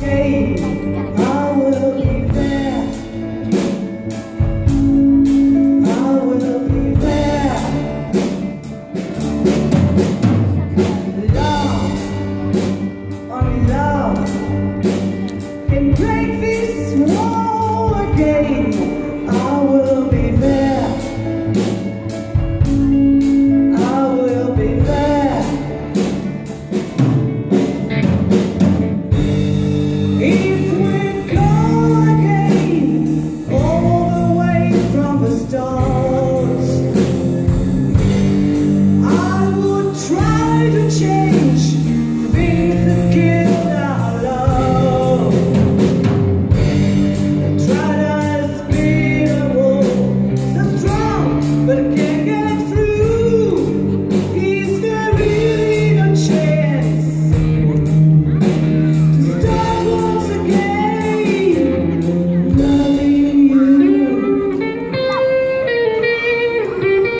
Hey,